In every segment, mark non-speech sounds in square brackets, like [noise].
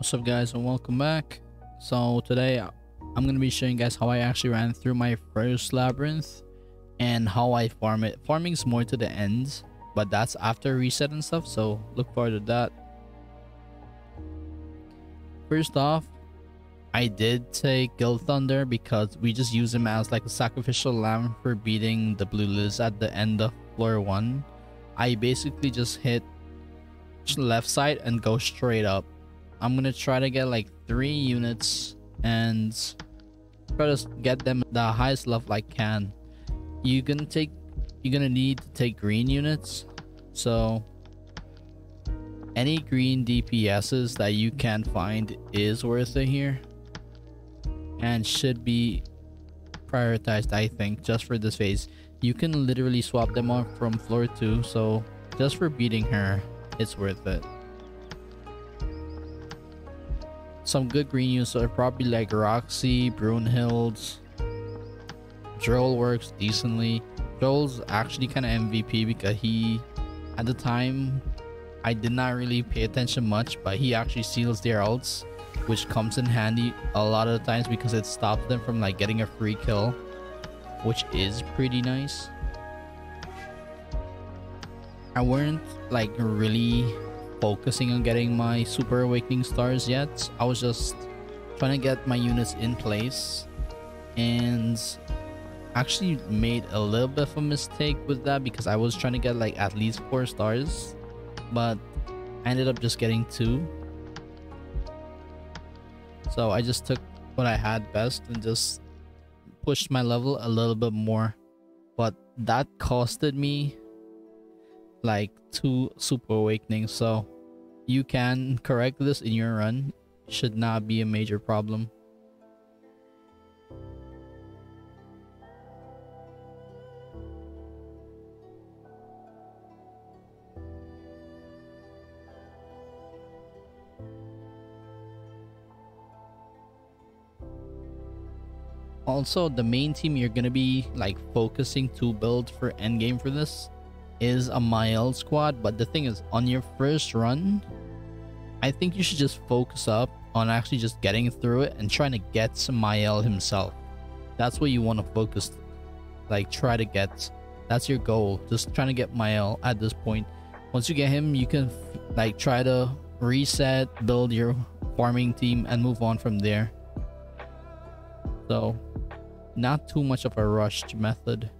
What's up guys and welcome back. So today I'm going to be showing you guys how I actually ran through my first labyrinth and how I farm it. Farming's more to the end, but that's after reset and stuff, so look forward to that. First off, I did take Gilthunder because we just use him as like a sacrificial lamb for beating the blue liz at the end of floor 1. I basically just hit left side and go straight up I'm gonna try to get like three units and try to get them the highest level I can. You're gonna take you're gonna need to take green units. So any green DPSs that you can find is worth it here and should be prioritized I think just for this phase. You can literally swap them off from floor 2 so just for beating her it's worth it. Some good green units are probably like Roxy, Brunhild. Droll works decently. Droll's actually kind of MVP because he, at the time, I did not really pay attention much, but he actually seals their ults, which comes in handy a lot of the times because it stops them from like getting a free kill, which is pretty nice. I weren't like really focusing on getting my super awakening stars yet. I was just trying to get my units in place. And actually made a little bit of a mistake with that because i was trying to get like at least four stars but i ended up just getting two. So i just took what i had best and just pushed my level a little bit more but that costed me like two super awakenings so you can correct this in your run. Should not be a major problem. Also the main team you're gonna be like focusing to build for endgame for this is a Mael squad, but the thing is, on your first run, I think you should just focus up on actually just getting through it and trying to get some Mael himself. That's what you want to focus, like try to get. That's your goal, just trying to get Mael at this point. Once you get him, you can like try to reset, build your farming team, and move on from there. So, not too much of a rushed method.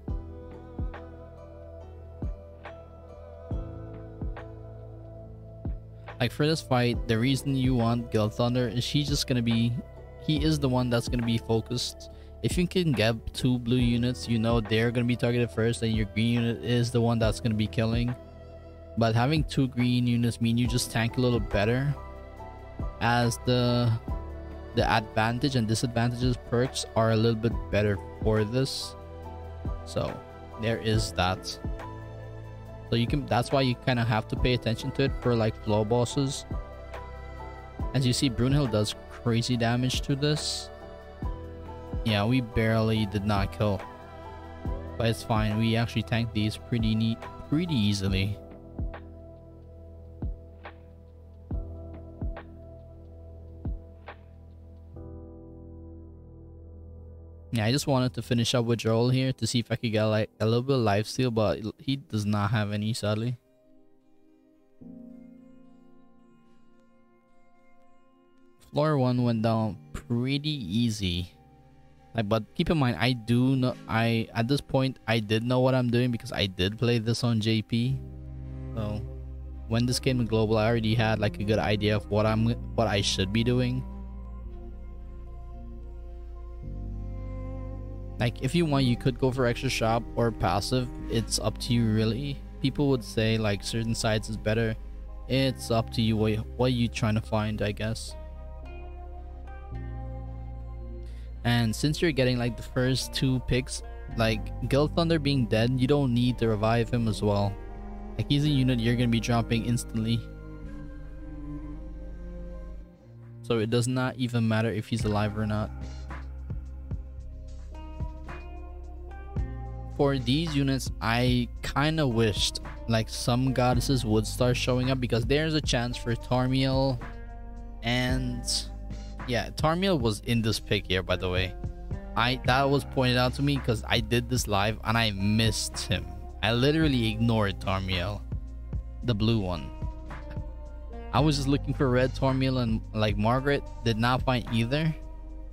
Like for this fight, the reason you want Gilthunder is he's just gonna be, he is the one that's gonna be focused. If you can get two blue units, you know they're gonna be targeted first, and your green unit is the one that's gonna be killing. But having two green units mean you just tank a little better, as the the advantage and disadvantages perks are a little bit better for this. So there is that. So you can that's why you kind of have to pay attention to it for like flow bosses. As you see, Brunhild does crazy damage to this. Yeah, we barely did not kill. But it's fine. We actually tanked these pretty neat pretty easily. Yeah, I just wanted to finish up with Joel here to see if I could get like a little bit of life steal, but he does not have any sadly. Floor 1 went down pretty easy. Like, but keep in mind, I do know, I, at this point, I did know what I'm doing because I did play this on JP. So, when this came to global, I already had like a good idea of what I'm, what I should be doing. Like, if you want, you could go for extra shop or passive. It's up to you, really. People would say, like, certain sides is better. It's up to you what, what you trying to find, I guess. And since you're getting, like, the first two picks, like, Gilthunder being dead, you don't need to revive him as well. Like, he's a unit you're gonna be dropping instantly. So it does not even matter if he's alive or not. For these units, I kind of wished like some goddesses would start showing up because there's a chance for Tarmiel And yeah, Tarmiel was in this pick here, by the way. I that was pointed out to me because I did this live and I missed him. I literally ignored Tarmiel, the blue one. I was just looking for red Tarmiel and like Margaret did not find either.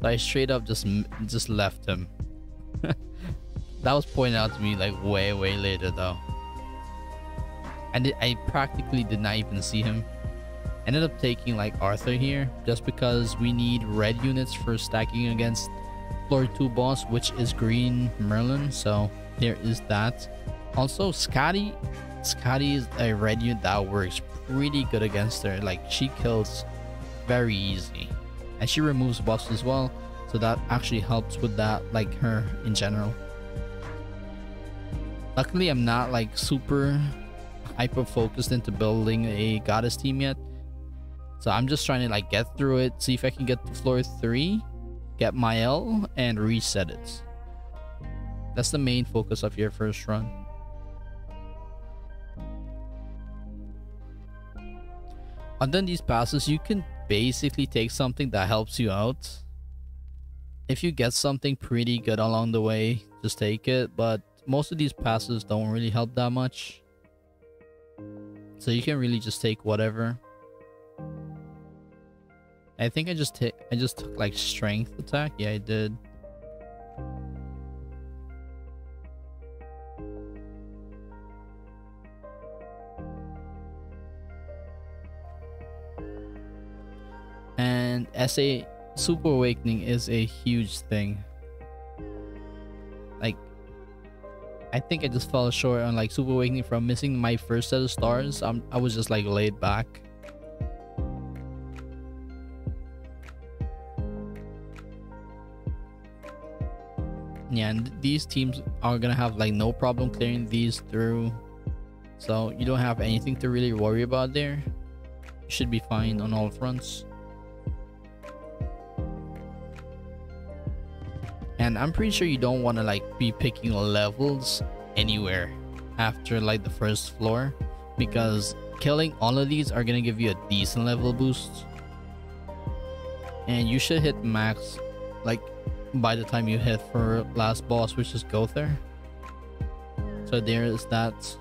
So I straight up just just left him. That was pointed out to me like way way later though. And I practically did not even see him. Ended up taking like Arthur here just because we need red units for stacking against floor 2 boss which is green Merlin so there is that. Also Skadi Skadi is a red unit that works pretty good against her like she kills very easy and she removes buffs as well so that actually helps with that like her in general luckily i'm not like super hyper focused into building a goddess team yet so i'm just trying to like get through it see if i can get to floor three get my Mael and reset it that's the main focus of your first run and then these passes you can basically take something that helps you out. If you get something pretty good along the way, just take it. But most of these passes don't really help that much. So you can really just take whatever. I think I just take I just took like strength attack. Yeah, I did. and SA Super Awakening is a huge thing. I think I just fell short on like Super Awakening from missing my first set of stars. I'm, I was just like laid back. Yeah, and these teams are gonna have like no problem clearing these through. So you don't have anything to really worry about there. You should be fine on all fronts. And i'm pretty sure you don't want to like be picking levels anywhere after like the first floor because killing all of these are gonna give you a decent level boost. And you should hit max like by the time you hit for last boss which is Gowther so there is that.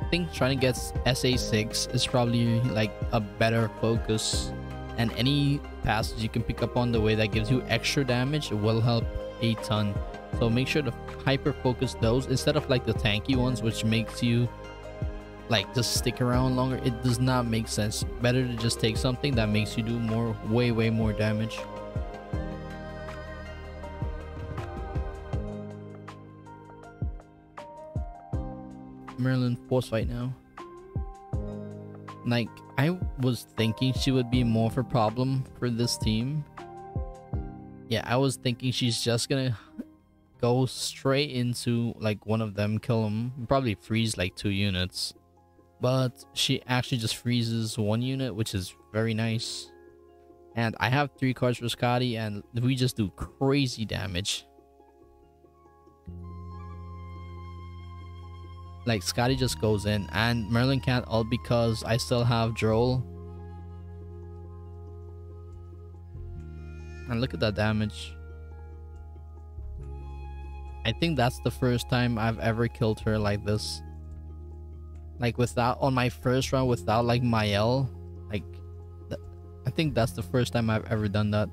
I think trying to get SA6 is probably like a better focus and any passes you can pick up on the way that gives you extra damage it will help a ton. So make sure to hyper focus those instead of like the tanky ones which makes you like just stick around longer. It does not make sense. Better to just take something that makes you do more way way more damage. Merlin force fight now like I was thinking she would be more of a problem for this team. Yeah, I was thinking she's just gonna go straight into like one of them, kill them, probably freeze like two units. But she actually just freezes one unit, which is very nice. And I have three cards for Skadi, and we just do crazy damage. Like Skadi just goes in and Merlin can't all because I still have Droll. And look at that damage. I think that's the first time I've ever killed her like this. Like without on my first run without like Mael. Like I think that's the first time I've ever done that.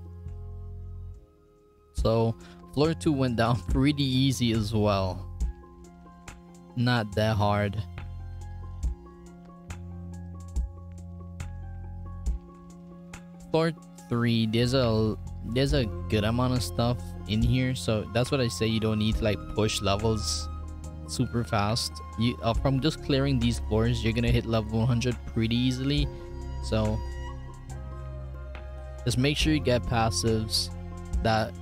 So floor 2 went down [laughs] pretty easy as well not that hard. Floor 3, there's a there's a good amount of stuff in here, so that's what I say you don't need to like push levels super fast. You uh, from just clearing these floors, you're gonna hit level 100 pretty easily. So just make sure you get passives that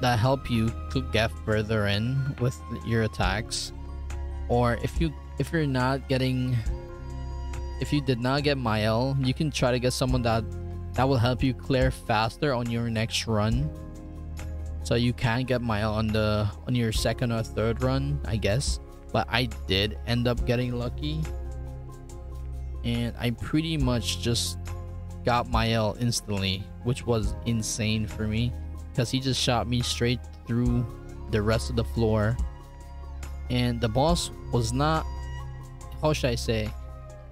that help you to get further in with your attacks. Or if you if you're not getting if you did not get Mael you can try to get someone that that will help you clear faster on your next run. So you can get Mael on the on your second or third run I guess. But I did end up getting lucky. And I pretty much just got my instantly, which was insane for me because he just shot me straight through the rest of the floor. And the boss was not, how should I say?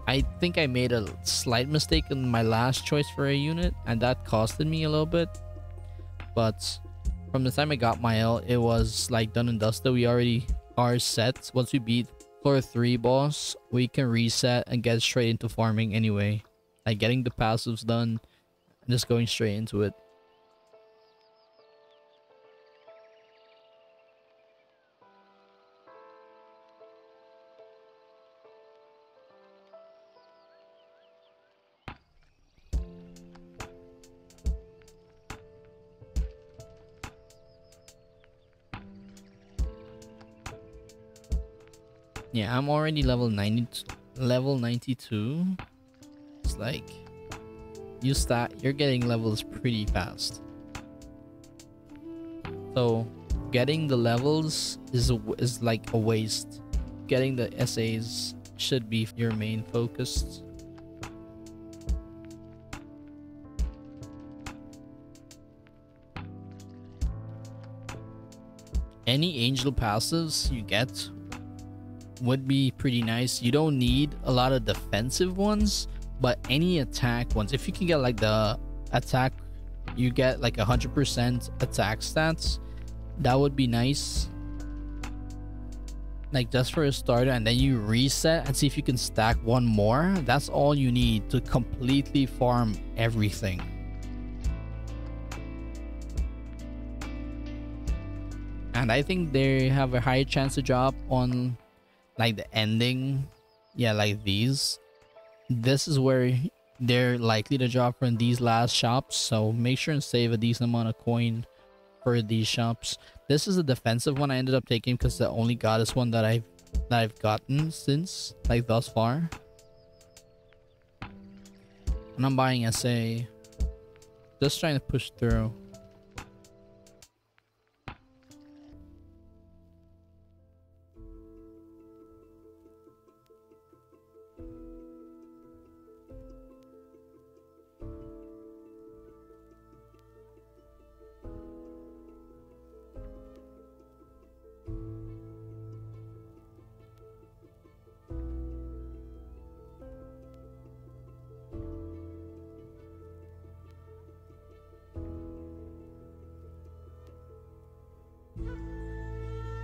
I think I made a slight mistake in my last choice for a unit, and that costed me a little bit. But from the time I got my Mael, it was like done and dusted. We already are set. Once we beat floor 3 boss, we can reset and get straight into farming anyway. Like getting the passives done and just going straight into it. I'm already level 90 level 92 it's like you start you're getting levels pretty fast. So getting the levels is is like a waste. Getting the SAs should be your main focus. Any angel passives you get would be pretty nice. You don't need a lot of defensive ones but any attack ones if you can get like the attack you get like a hundred percent attack stats that would be nice. Like just for a starter and then you reset and see if you can stack one more. That's all you need to completely farm everything. And i think they have a higher chance to drop on like the ending yeah like these this is where they're likely to drop from these last shops. So make sure and save a decent amount of coin for these shops. This is a defensive one i ended up taking because the only goddess one that i've that i've gotten since like thus far. And i'm buying sa just trying to push through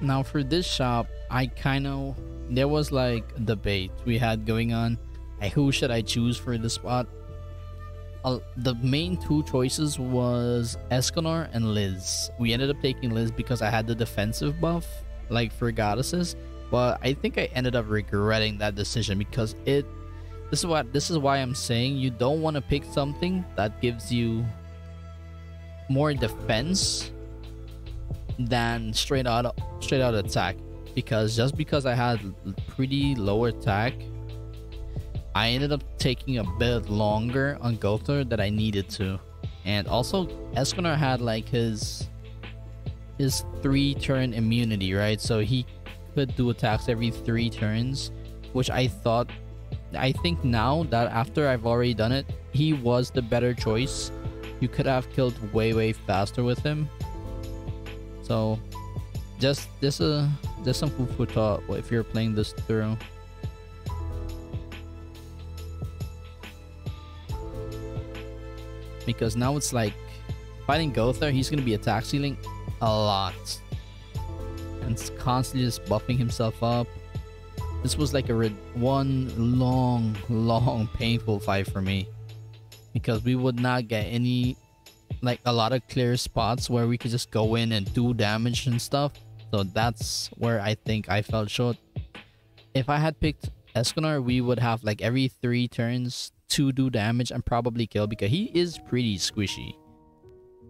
now for this shop i kind of there was like debate we had going on like who should i choose for the spot uh, the main two choices was Escanor and Liz. We ended up taking Liz because I had the defensive buff, like for goddesses. But I think I ended up regretting that decision because it. This is what this is why I'm saying you don't want to pick something that gives you more defense than straight out straight out attack. Because just because I had pretty low attack I ended up taking a bit longer on Gowther that I needed to. And also Escanor had like his his three turn immunity right? So he could do attacks every three turns which I thought I think now that after I've already done it he was the better choice. You could have killed way way faster with him. So just this uh just some food for thought if you're playing this through. Because now it's like fighting Gowther, he's gonna be attack ceiling a lot. And constantly just buffing himself up. This was like a one long, [laughs] long, painful fight for me. Because we would not get any like a lot of clear spots where we could just go in and do damage and stuff. So that's where I think I fell short. If I had picked Escanor, we would have like every three turns to do damage and probably kill because he is pretty squishy.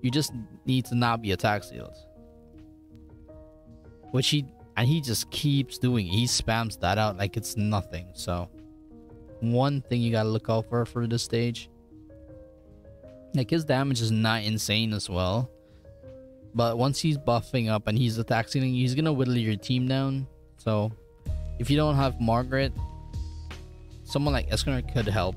You just need to not be attack sealed. Which he and he just keeps doing. He spams that out like it's nothing. So one thing you gotta look out for for this stage like his damage is not insane as well. But once he's buffing up and he's attacking, he's gonna whittle your team down. So if you don't have Margaret, someone like Escanor could help.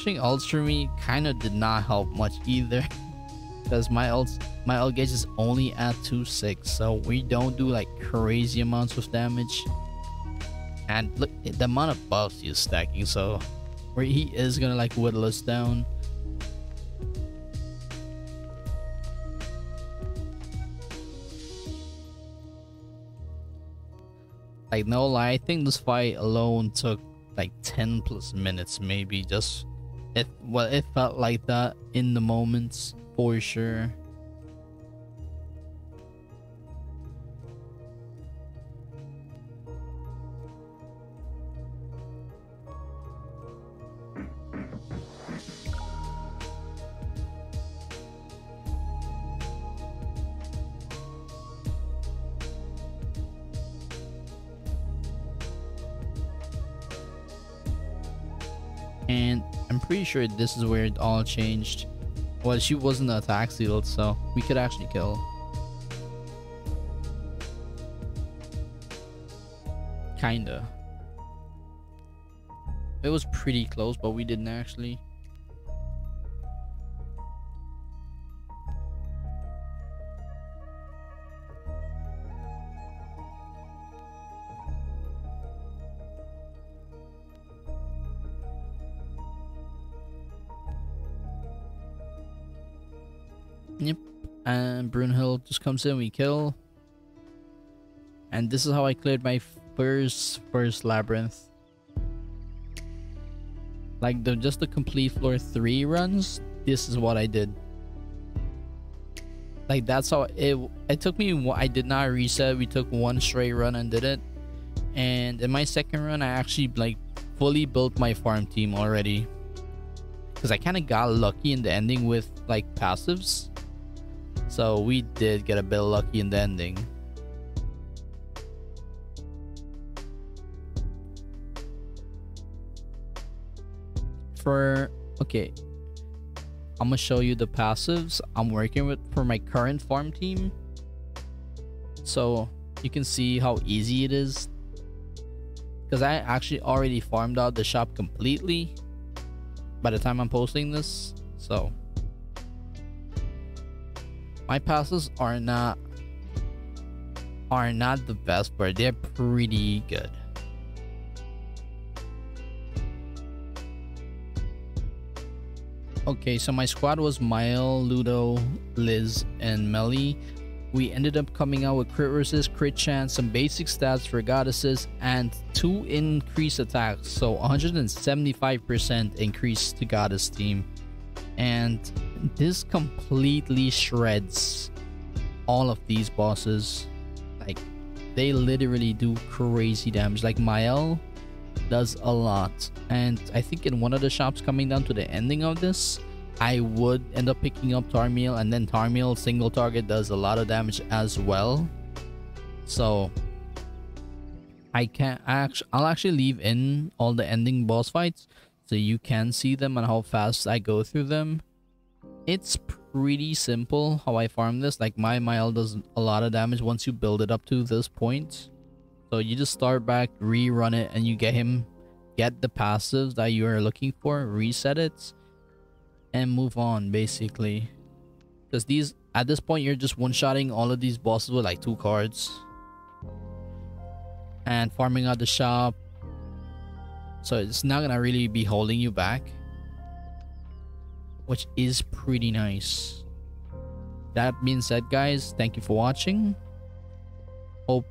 Pushing ults for me kind of did not help much either. [laughs] Because my ults my ult gauge is only at 2-6 so we don't do like crazy amounts of damage. And look the amount of buffs he's stacking so where he is gonna like whittle us down. Like no lie i think this fight alone took like 10 plus minutes maybe just it well it felt like that in the moments for sure sure this is where it all changed. Well, she wasn't attack sealed, so we could actually kill. Kinda. It was pretty close, but we didn't actually. Just comes in, we kill. And this is how I cleared my first first labyrinth. Like the just the complete floor three runs, this is what I did. Like that's how it it took me I did not reset. We took one straight run and did it. And in my second run I actually like fully built my farm team already. Cause I kind of got lucky in the ending with like passives so we did get a bit lucky in the ending. For okay, I'm gonna show you the passives I'm working with for my current farm team. So you can see how easy it is. Because I actually already farmed out the shop completely by the time I'm posting this. So my passes are not are not the best, but they're pretty good. Okay, so my squad was Mael, Ludo, Liz, and Melly. We ended up coming out with crit resist, crit chance, some basic stats for goddesses, and two increased attacks. So 175% increase to goddess team. And this completely shreds all of these bosses. Like they literally do crazy damage. Like Mael does a lot. And I think in one of the shops coming down to the ending of this I would end up picking up Tarmiel and then Tarmiel single target does a lot of damage as well. So I can actually I'll actually leave in all the ending boss fights so you can see them and how fast I go through them it's pretty simple how I farm this. Like my Mael does a lot of damage once you build it up to this point. So you just start back, rerun it, and you get him, get the passives that you are looking for, reset it, and move on basically. Because these, at this point, you're just one-shotting all of these bosses with like two cards. And farming out the shop. So it's not gonna really be holding you back which is pretty nice. That being said, guys, thank you for watching. Hope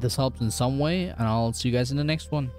this helps in some way, and I'll see you guys in the next one.